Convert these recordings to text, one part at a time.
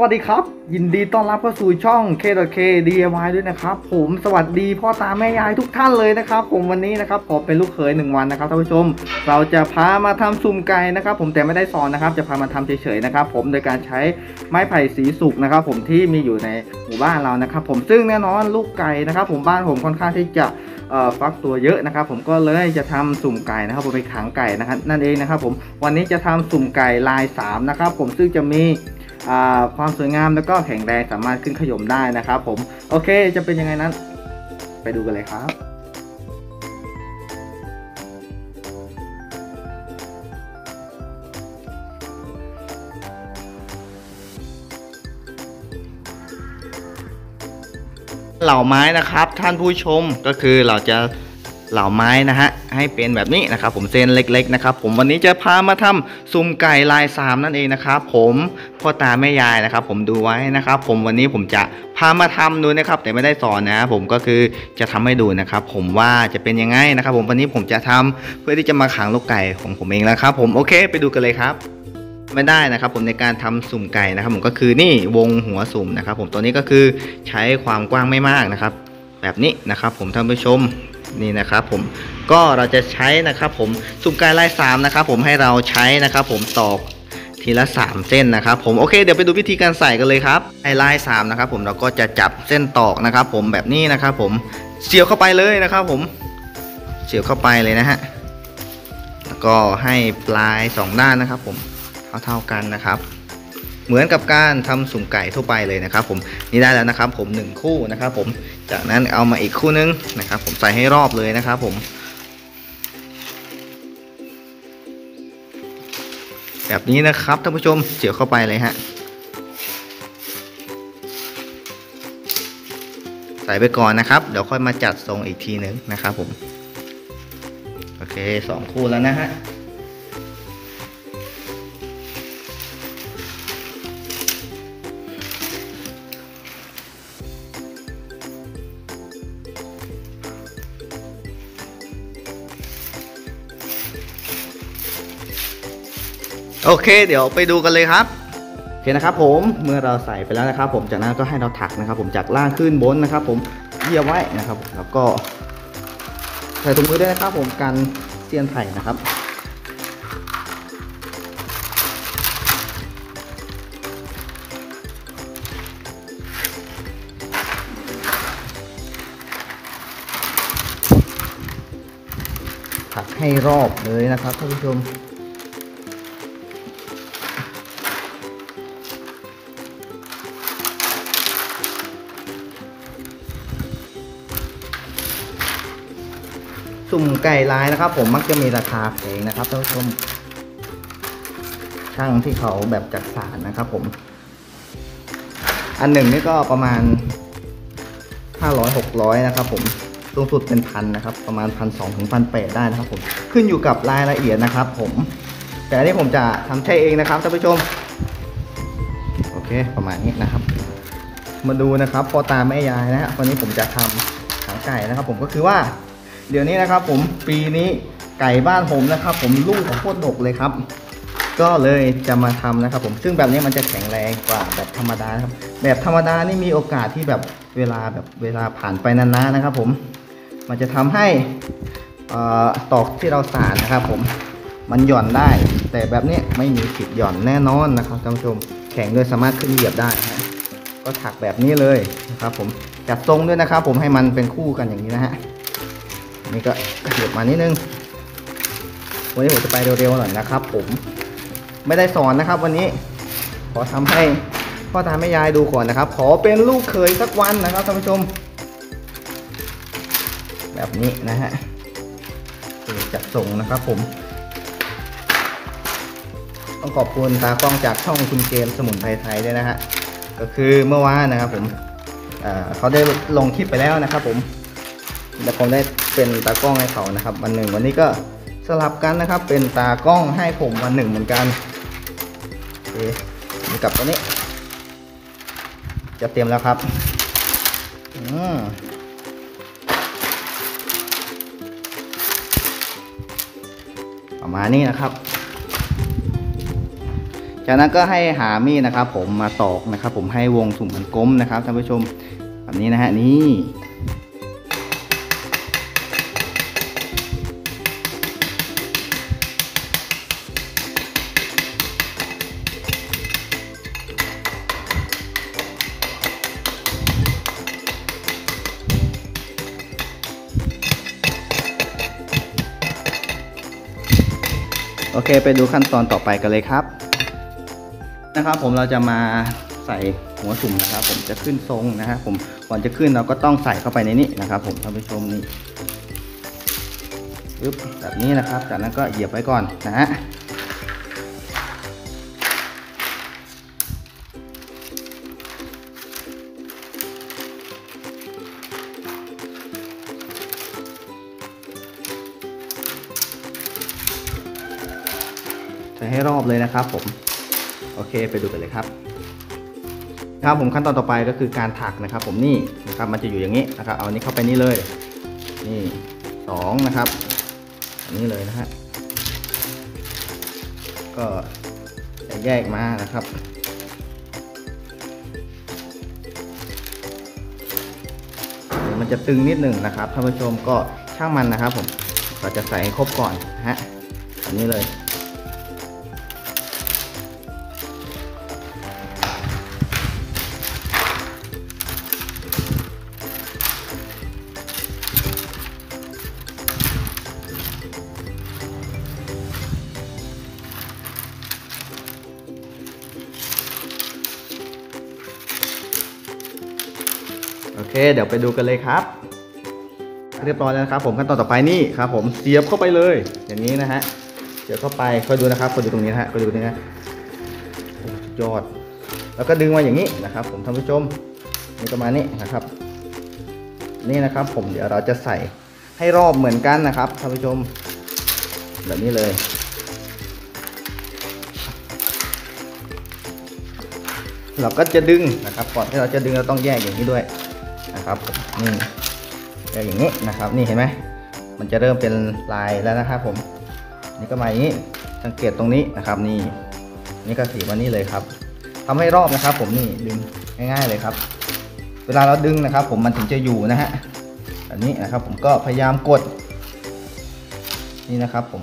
วัสดีครับ ยินดีต้อนรับเข้าสู่ช่อง K.K DIY ด้วยนะครับผมสวัสดีพ่อตาแม่ยายทุกท่านเลยนะครับ ผมวันนี้นะครับผมเป็นลูกเขยหนึ่งวันนะครับท่านผู้ชม เราจะพามาทำซุ่มไก่นะครับ ผมแต่ไม่ได้สอนนะครับ จะพามาทำเฉยๆนะครับ ผมโดยการใช้ไม้ไผ่สีสุกนะครับ ผมที่มีอยู่ในหมู่บ้านเรานะครับ ผมซึ่งแน่นอนลูกไก่นะครับ ผมบ้านผมค่อนข้างที่จะฟักตัวเยอะนะครับ ผมก็เลยจะทำสุ่มไก่นะครับผมไปขังไก่นะครับนั่นเองนะครับ ผมวันนี้จะทำสุ่มไก่ลายสามนะครับผมซึ่งจะมี ความสวยงามแล้วก็แข็งแรงสามารถขึ้นขยมได้นะครับผมโอเคจะเป็นยังไงนั้น ไปดูกันเลยครับเหล่าไม้นะครับ ท่านผู้ชมก็คือเราจะ เหล่าไม้นะฮะให้เป็นแบบนี้นะครับผมเส้นเล็กๆนะครับผมวันนี้จะพามาทำซุ่มไก่ลายสามนั่นเองนะครับผมพ่อตาแม่ยายนะครับผมดูไว้นะครับผมวันนี้ผมจะพามาทำดูนะครับแต่ไม่ได้สอนนะผมก็คือจะทำให้ดูนะครับผมว่าจะเป็นยังไงนะครับผมวันนี้ผมจะทำเพื่อที่จะมาขังลูกไก่ของผมเองนะครับผมโอเคไปดูกันเลยครับไม่ได้นะครับผมในการทำสุ่มไก่นะครับผมก็คือนี่วงหัวสุ่มนะครับผมตัวนี้ก็คือใช้ความกว้างไม่มากนะครับ แบบนี้นะครับผมท่านผู้ชม นี่นะครับผมก็เราจะใช้นะครับผมสุ่มกลายสามนะครับผมให้เราใช้นะครับผมตอกทีละ 3 เส้นนะครับผมโอเคเดี๋ยวไปดูวิธีการใส่กันเลยครับไอ้ลายสามนะครับผมเราก็จะจับเส้นตอกนะครับผมแบบนี้นะครับผมเสียบเข้าไปเลยนะครับผมเสียบเข้าไปเลยนะฮะแล้วก็ให้ปลายสองด้านนะครับผมเท่าๆกันนะครับ เหมือนกับการทำสุ่มไก่ทั่วไปเลยนะครับผมนี่ได้แล้วนะครับ ผมหนึ่งคู่นะครับ ผมจากนั้นเอามาอีกคู่นึงนะครับ ผมใส่ให้รอบเลยนะครับ ผม แบบนี้นะครับท่านผู้ชมเสียบเข้าไปเลยฮะใส่ไปก่อนนะครับ เดี๋ยวค่อยมาจัดทรงอีกทีนึงนะครับ ผม โอเคสองคู่แล้วนะฮะ โอเค เดี๋ยวไปดูกันเลยครับโอเคนะครับผมเมื่อเราใส่ไปแล้วนะครับ ผมจากนั้นก็ให้เราถักนะครับ ผมจากล่างขึ้นบนนะครับ ผมเยียบไว้นะครับ แล้วก็ใส่ถุงมือด้วยนะครับ ผมกันเสียนไผ่นะครับถักให้รอบเลยนะครับท่านผู้ชม สุ่มไก่ลายนะครับ ผมมักจะมีราคาแพงนะครับท่านผู้ชมช่างที่เขาแบบจัดสารนะครับ ผม อันหนึ่งนี่ก็ประมาณห้าร้อยหกร้อยนะครับ ผมสูงสุดเป็นพันนะครับ ประมาณพันสองถึงพันแปดได้นะครับ ผมขึ้นอยู่กับรายละเอียดนะครับ ผม แต่อันนี้ผมจะทำใช้เองนะครับท่านผู้ชม โอเค ประมาณนี้นะครับ มาดูนะครับ พอตาแม่ยายนะฮะวันนี้ผมจะทำหาไก่นะครับ ผมก็คือว่า เดี๋ยวนี้นะครับผมปีนี้ไก่บ้านผมนะครับ ผมลูกโคตรดกเลยครับ ก็เลยจะมาทำนะครับ ผมซึ่งแบบนี้มันจะแข็งแรงกว่าแบบธรรมดาครับ แบบธรรมดานี่มีโอกาสที่แบบเวลาแบบเวลาผ่านไปนานๆนะครับ ผมมันจะทำให้ตอกที่เราสานนะครับ ผมมันหย่อนได้ แต่แบบนี้ไม่มีสิทธิ์หย่อนแน่นอนนะครับท่านผู้ชมแข็งเลยสามารถขึ้นเหยียบได้นะฮะก็ถักแบบนี้เลยนะครับ ผมจัดทรงด้วยนะครับ ผมให้มันเป็นคู่กันอย่างนี้นะฮะ นี่ก็หยียบมานิดนึง วันนี้ผมจะไปเร็วๆหน่อยนะครับ ผมไม่ได้สอนนะครับ วันนี้ขอทำให้พ่อตาแม่ยายดูก่อนนะครับ ขอเป็นลูกเขยสักวันนะครับท่านผู้ชม แบบนี้นะฮะจัดส่งนะครับผม ต้องขอบคุณตากล้องจากช่องคุณเกมสมุนไพรไทยด้วยนะฮะก็คือเมื่อวานนะครับผมเขาได้ลงคลิปไปแล้วนะครับผมแล้วผมได้ เป็นตากล้องให้เขานะครับ วันหนึ่งวันนี้ก็สลับกันนะครับ เป็นตากล้องให้ผมวันหนึ่งเหมือนกันโอเคนี่กับตัวนี้ จะเตรียมแล้วครับอืมประมาณนี้นะครับ จากนั้นก็ให้หามีดนะครับ ผมมาตอกนะครับ ผมให้วงสุ่มมันกลมนะครับท่านผู้ชมแบบนี้นะฮะนี่ เคไปดูขั้นตอนต่อไปกันเลยครับ นะครับผมเราจะมาใส่หัวสุ่มนะครับ ผมจะขึ้นทรงนะฮะผมก่อนจะขึ้นเราก็ต้องใส่เข้าไปในนี้นะครับ ผมท่านผู้ชมนี่ปึ๊บแบบนี้นะครับ จากนั้นก็เหยียบไว้ก่อนนะฮะ ใส่ให้รอบเลยนะครับผมโอเคไปดูกันเลยครับครับผมขั้นตอนต่อไปก็คือการถักนะครับ ผมนี่นะครับมันจะอยู่อย่างนี้นะครับเอาอันนี้เข้าไปนี่เลยนี่สองนะครับอันนี้เลยนะฮะก็แยกมานะครับมันจะตึงนิดหนึ่งนะครับท่านผู้ชมก็ช่างมันนะครับ ผมเราจะใส่ให้ครบก่อนนะฮะอันนี้เลย เค เดี๋ยวไปดูกันเลยครับ เรียบร้อยแล้วนะครับ ผมขั้นตอนต่อไปนี่ครับ ผมเสียบเข้าไปเลย อย่างนี้นะฮะเสียบเข้าไปคอยดูนะครับคอยดูตรงนี้นะฮะคอยดูนี่นะโอ้สุดยอด แล้วก็ดึงมาอย่างนี้นะครับ ผมท่านผู้ชมนี่ประมาณนี้นะครับ นี่นะครับ ผมเดี๋ยวเราจะใส่ให้รอบเหมือนกันนะครับท่านผู้ชม แบบนี้เลยเราก็จะดึงนะครับ ก่อนที่เราจะดึงเราต้องแยกอย่างนี้ด้วย นะครับผมนี่แยกอย่างนี้นะครับนี่เห็นไหมมันจะเริ่มเป็นลายแล้วนะครับผมนี่ก็มาอย่างนี้สังเกตตรงนี้นะครับนี่นี่ก็สีวันนี้เลยครับทำให้รอบนะครับ ผมนี่ดึงง่าย ๆเลยครับ เวลาเราดึงนะครับ ผมมันถึงจะอยู่นะฮะแบบนี้นะครับ ผมก็พยายามกด นี่นะครับ ผม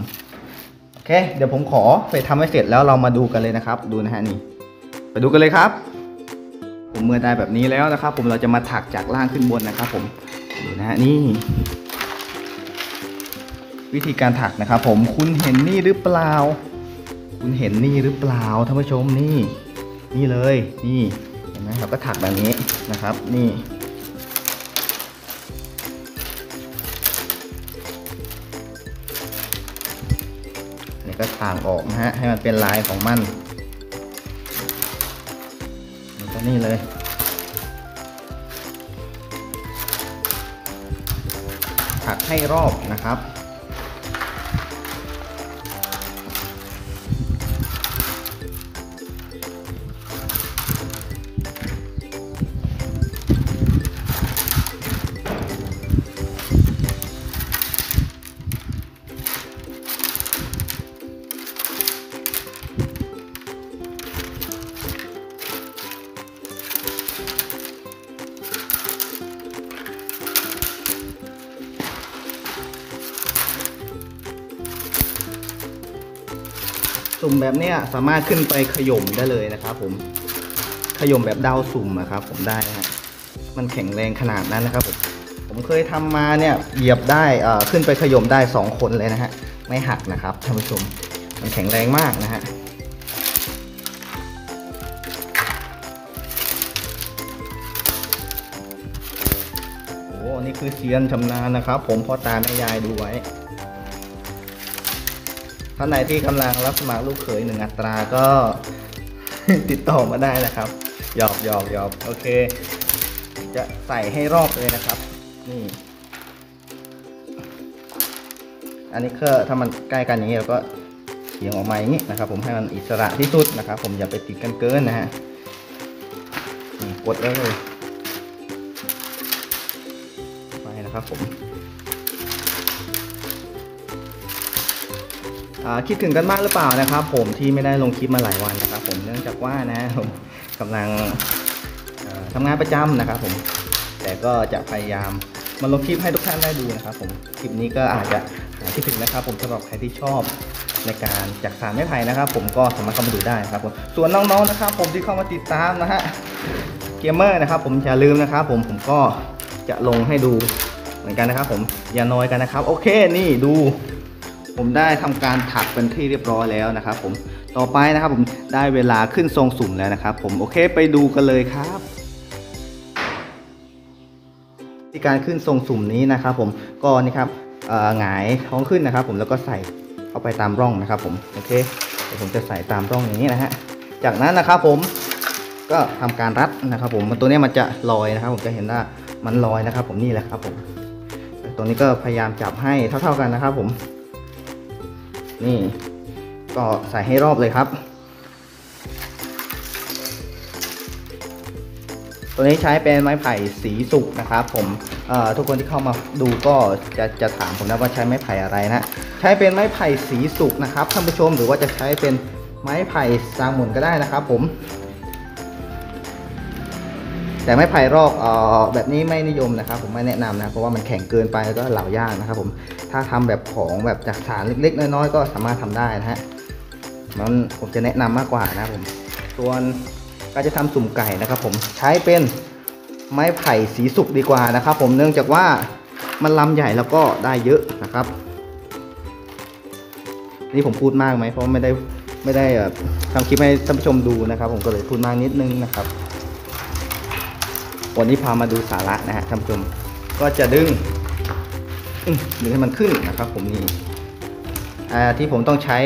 โอเค เดี๋ยวผมขอไปทำให้เสร็จแล้วเรามาดูกันเลยนะครับ ดูนะฮะนี่ ไปดูกันเลยครับ เมื่อได้แบบนี้แล้วนะครับ ผมเราจะมาถักจากล่างขึ้นบนนะครับ ผมดูนะฮะนี่ วิธีการถักนะครับ ผมคุณเห็นนี่หรือเปล่า คุณเห็นนี่หรือเปล่าท่านผู้ชมนี่ นี่เลยนี่เห็นไหมเราก็ถักแบบนี้นะครับ นี่นี่ก็ถ่างออกนะฮะให้มันเป็นลายของมัน นี่เลย ถักให้รอบนะครับ มแบบเนี้ยสามารถขึ้นไปขย่มได้เลยนะครับ ผมขย่มแบบดาวสุ่มนะครับ ผมได้ฮะมันแข็งแรงขนาดนั้นนะครับ ผมผมเคยทำมาเนี่ยเหยียบได้เอ่อขึ้นไปขย่มได้สองคนเลยนะฮะไม่หักนะครับท่านผู้ชมมันแข็งแรงมากนะฮะโอ้นี่คือเซียนชำนาญนะครับ ผมพ่อตาแม่ยายดูไว้ ท่านไหนที่กำลังรับสมัครลูกเขยหนึ่งอัตราก็ ติดต่อมาได้นะครับ หยอกหยอกหยอกโอเค จะใส่ให้รอบเลยนะครับ นี่ อันนี้ก็ถ้ามันใกล้กันอย่างนี้เราก็เฉียงออกมาอย่างนี้นะครับ ผมให้มันอิสระที่สุดนะครับ ผมอย่าไปติดกันเกินนะฮะกดแล้เลยไปนะครับผม คิดถึงกันมากหรือเปล่านะครับ ผมที่ไม่ได้ลงคลิปมาหลายวันนะครับ ผมเนื่องจากว่านะผมกำลังทำงานประจำนะครับ ผมแต่ก็จะพยายามมาลงคลิปให้ทุกท่านได้ดูนะครับ ผมคลิปนี้ก็อาจจะหายคิดถึงนะครับ ผมสำหรับใครที่ชอบในการจักสานไม้ไผ่นะครับ ผมก็สามารถเข้ามาดูได้นะครับผมส่วนน้องๆนะครับ ผมที่เข้ามาติดตามนะฮะเกมเมอร์นะครับ ผมอย่าลืมนะครับ ผมผมก็จะลงให้ดูเหมือนกันนะครับ ผมอย่าน้อยกันนะครับ โอเคนี่ดู ผมได้ทำการถักเป็นที่เรียบร้อยแล้วนะครับ ผมต่อไปนะครับผมได้เวลาขึ้นทรงสุ่มแล้วนะครับ ผมโอเคไปดูกันเลยครับที่การขึ้นทรงสุ่มนี้นะครับผมก็นี่ครับหงายท้องขึ้นนะครับ ผมแล้วก็ใส่เข้าไปตามร่องนะครับ ผมโอเคเดี๋ยวผมจะใส่ตามร่องอย่างนี้นะฮะจากนั้นนะครับผมก็ทำการรัดนะครับ ผมตัวนี้มันจะลอยนะครับ ผมจะเห็นว่ามันลอยนะครับ ผมนี่แหละครับ ผมตรงนี้ก็พยายามจับให้เท่า ๆกันนะครับ ผม นี่ ก็ใส่ให้รอบเลยครับ ตัวนี้ใช้เป็นไม้ไผ่สีสุกนะครับผมทุกคนที่เข้ามาดูก็จะจะถามผมนะว่าใช้ไม้ไผ่อะไรนะ ใช้เป็นไม้ไผ่สีสุกนะครับท่านผู้ชมหรือว่าจะใช้เป็นไม้ไผ่ซางหมุนก็ได้นะครับผม แต่ไม้ไผ่รอกออแบบนี้ไม่นิยมนะครับ ผมไม่แนะนำนะเพราะว่ามันแข็งเกินไปแล้วก็เหลายากนะครับผมถ้าทำแบบของแบบจากสารเล็ก ๆ น้อยๆก็สามารถทำได้นะฮะมันผมจะแนะนำมากกว่านะครับผมส่วนการจะทำสุ่มไก่นะครับ ผมใช้เป็นไม้ไผ่สีสุกดีกว่านะครับ ผมเนื่องจากว่ามันลำใหญ่แล้วก็ได้เยอะนะครับนี่ผมพูดมากไหมเพราะไม่ได้ไม่ได้ทำคลิปให้ท่านผู้ชมดูนะครับ ผมก็เลยพูดมากนิดนึงนะครับ วันนี้พามาดูสาระนะฮะท่านผู้ชมก็จะดึงดึงให้มันขึ้นนะครับ ผมนี่ที่ผมต้องใช้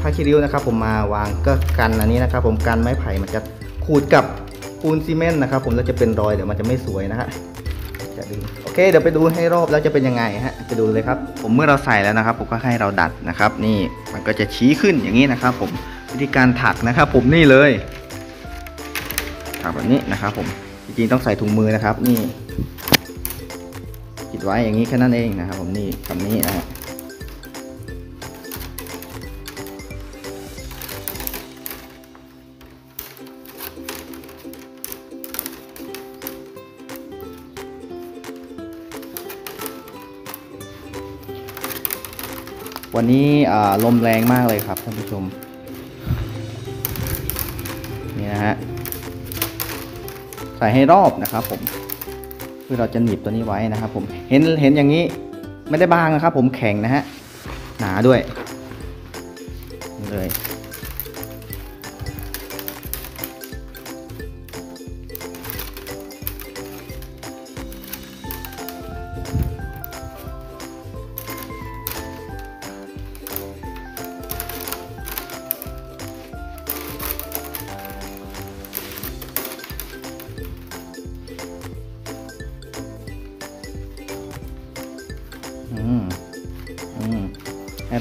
ผ้าคีริ้วนะครับ ผมมาวางก็กันอันนี้นะครับ ผมกันไม้ไผ่มันจะขูดกับปูนซีเมนต์นะครับ ผมแล้วจะเป็นรอยเดี๋ยวมันจะไม่สวยนะฮะจะดึงโอเคเดี๋ยวไปดูให้รอบแล้วจะเป็นยังไงฮะไปดูเลยครับ ผมเมื่อเราใส่แล้วนะครับ ผมก็ให้เราดัดนะครับ นี่มันก็จะชี้ขึ้นอย่างนี้นะครับ ผมวิธีการถักนะครับ ผมนี่เลยถักแบบนี้นะครับ ผม จริงๆต้องใส่ถุงมือนะครับ นี่ปิดไว้อย่างนี้แค่นั้นเองนะครับ ผมนี่แบบนี้นะฮะวันนี้ลมแรงมากเลยครับท่านผู้ชม ส่ให้รอบนะครับผมคือเราจะหนีบตัวนี้ไว้นะครับ ผมเห็นเห็นอย่างนี้ไม่ได้บางนะครับ ผมแข็งนะฮะหนาด้วยเลย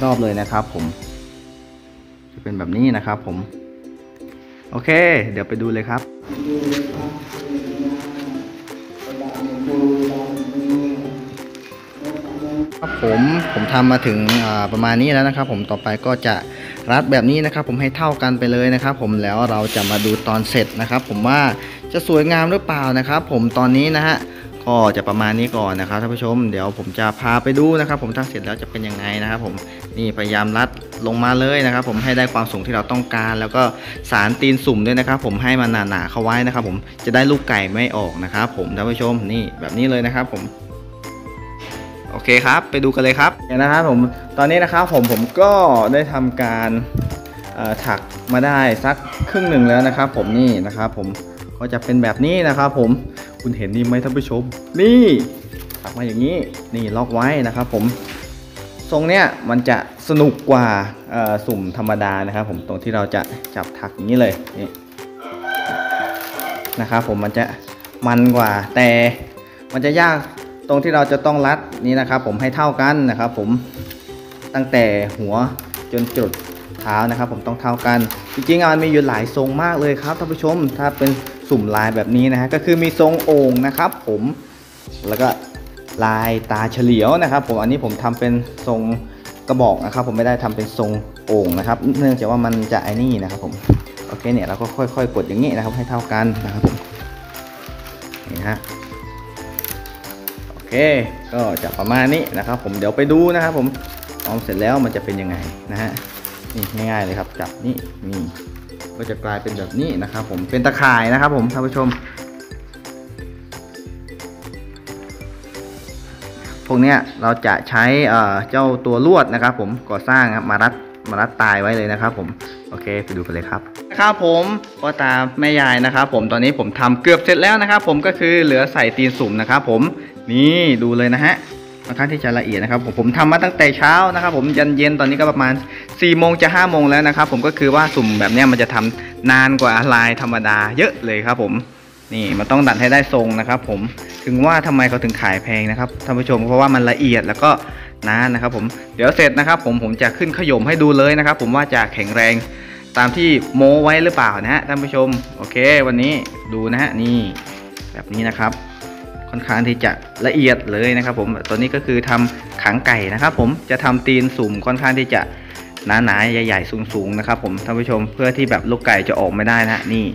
รอบเลยนะครับ ผม จะเป็นแบบนี้นะครับ ผม โอเค เดี๋ยวไปดูเลยครับครับผมผมทำมาถึงประมาณนี้แล้วนะครับ ผมต่อไปก็จะรัดแบบนี้นะครับ ผมให้เท่ากันไปเลยนะครับ ผมแล้วเราจะมาดูตอนเสร็จนะครับ ผมว่าจะสวยงามหรือเปล่านะครับ ผมตอนนี้นะฮะ ก็จะประมาณนี้ก่อนนะครับท่านผู้ชม เดี๋ยวผมจะพาไปดูนะครับ ผมถ้าเสร็จแล้วจะเป็นยังไงนะครับ ผมนี่พยายามรัดลงมาเลยนะครับ ผมให้ได้ความสูงที่เราต้องการ แล้วก็สารตีนสุ่มด้วยนะครับ ผมให้มันหนาๆเข้าไว้นะครับ ผมจะได้ลูกไก่ไม่ออกนะครับ ผมท่านผู้ชมนี่แบบนี้เลยนะครับ ผมโอเคครับ ไปดูกันเลยครับอย่างนะครับผมตอนนี้นะครับผมผมก็ได้ทำการถักมาได้สักครึ่งหนึ่งแล้วนะครับ ผมนี่นะครับ ผมก็จะเป็นแบบนี้นะครับ ผม คุณเห็นนี่ไหมท่านผู้ชม นี่ถักมาอย่างนี้นี่ล็อกไว้นะครับผมทรงเนี้ยมันจะสนุกกว่าสุ่มธรรมดานะครับ ผมตรงที่เราจะจับถักอย่างนี้เลยนี่นะครับผมมันจะมันกว่า แต่มันจะยากตรงที่เราจะต้องรัดนี้นะครับ ผมให้เท่ากันนะครับ ผมตั้งแต่หัวจนจุดเท้านะครับ ผมต้องเท่ากัน จริงๆมันมีอยู่หลายทรงมากเลยครับท่านผู้ชม ถ้าเป็น สุ่มลายแบบนี้นะฮะก็คือมีทรงโอ่งนะครับผมแล้วก็ลายตาเฉลียวนะครับผมอันนี้ผมทำเป็นทรงกระบอกนะครับ ผมไม่ได้ทำเป็นทรงโอ่งนะครับ เนื่องจากว่ามันจะไอ้นี่นะครับผมโอเคเนี่ยเราก็ค่อย ๆ กดอย่างนี้นะครับให้เท่ากันนะครับผมนี่ฮะโอเคก็จะประมาณนี้นะครับ ผมเดี๋ยวไปดูนะครับผมออมเสร็จแล้วมันจะเป็นยังไงนะฮะนี่ง่ายๆเลยครับจับนี่นี่ ก็จะกลายเป็นแบบนี้นะครับผมเป็นตะข่ายนะครับผมท่านผู้ชม พวกเนี้ยเราจะใช้เจ้าตัวลวดนะครับ ผมก่อสร้างครับมารัดมารัดตายไว้เลยนะครับ ผมโอเคไปดูกันเลยครับนะครับผมพ่อตาแม่ยายนะครับ ผมตอนนี้ผมทำเกือบเสร็จแล้วนะครับ ผมก็คือเหลือใส่ตีนสุ่มนะครับผมนี่ดูเลยนะฮะค่อนข้างที่จะละเอียดนะครับผมผมทำมาตั้งแต่เช้านะครับ ผมยันเย็นตอนนี้ก็ประมาณ 4ี่โมงจะ5้าโมงแล้วนะครับผมก็คือว่าสุ่มแบบนี้มันจะทำนานกว่าลายธรรมดาเยอะเลยครับผมนี่มันต้องดัดให้ได้ทรงนะครับผมถึงว่าทำไมเขาถึงขายแพงนะครับท่านผู้ชมเพราะว่ามันละเอียดแล้วก็นานนะครับผมเดี๋ยวเสร็จนะครับผมผมจะขึ้นขยมให้ดูเลยนะครับ ผมว่าจะแข็งแรงตามที่โม้ไว้หรือเปล่านะฮะท่านผู้ชมโอเค วันนี้ดูนะฮะนี่แบบนี้นะครับ ค่อนข้างที่จะละเอียดเลยนะครับ ผมตัวนี้ก็คือทำขังไก่นะครับ ผมจะทำตีนสุ่มค่อนข้างที่จะ หนาๆ ใหญ่ๆ สูงๆ นะครับผมท่านผู้ชมเพื่อที่แบบลูกไก่จะออกไม่ได้นะนี่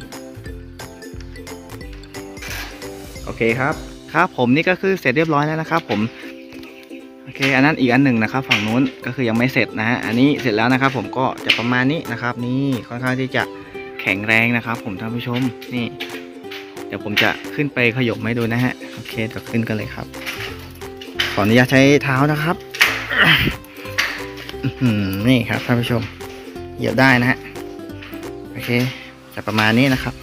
โอเคครับ ครับผมนี่ก็คือเสร็จเรียบร้อยแล้วนะครับ ผมโอเคอันนั้นอีกอันหนึ่งนะครับ ฝั่งนู้นก็คือยังไม่เสร็จนะฮะอันนี้เสร็จแล้วนะครับ ผมก็จะประมาณนี้นะครับ นี่ค่อนข้างที่จะแข็งแรงนะครับ ผมท่านผู้ชมนี่ เดี๋ยวผมจะขึ้นไปขยบให้ดูนะฮะโอเคเดี๋ยวขึ้นกันเลยครับ ขออนุญาตใช้เท้านะครับ นี่ครับท่านผู้ชมเหยียบได้นะฮะโอเคจะประมาณนี้นะครับ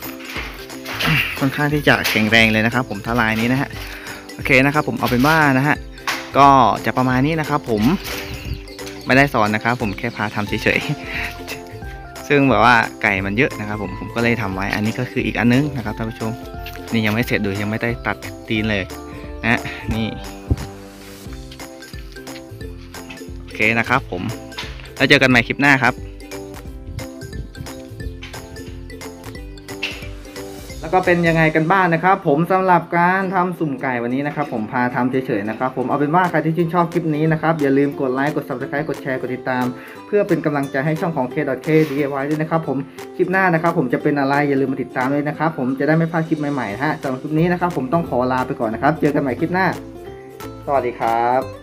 ค่อนข้างที่จะแข็งแรงเลยนะครับ ผมทลายนี้นะฮะโอเคนะครับ ผมเอาเป็นว่านะฮะก็จะประมาณนี้นะครับ ผมไม่ได้สอนนะครับ ผมแค่พาทำเฉยๆ ซึ่งแบบว่าไก่มันเยอะนะครับ ผมผมก็เลยทำไว้ อันนี้ก็คืออีกอันนึงนะครับท่านผู้ชม นี่ยังไม่เสร็จดูยังไม่ได้ตัดตีนเลยนะนี่ เคนะครับผม แล้วเจอกันใหม่คลิปหน้าครับแล้วก็เป็นยังไงกันบ้างนะครับ ผมสำหรับการทำสุ่มไก่วันนี้นะครับ ผมพาทำเฉยๆนะครับ ผมเอาเป็นว่าใครที่ชื่นชอบคลิปนี้นะครับอย่าลืมกดไลค์กด subscribe กดแชร์กดติดตาม เพื่อเป็นกำลังใจให้ช่องของ K.K DIY ด้วยนะครับ ผมคลิปหน้านะครับ ผมจะเป็นอะไรอย่าลืมมาติดตามด้วยนะครับ ผมจะได้ไม่พลาดคลิปใหม่ๆฮะสำหรับคลิปนี้นะครับ ผมต้องขอลาไปก่อนนะครับ เจอกันใหม่คลิปหน้า สวัสดีครับ